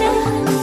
Krishna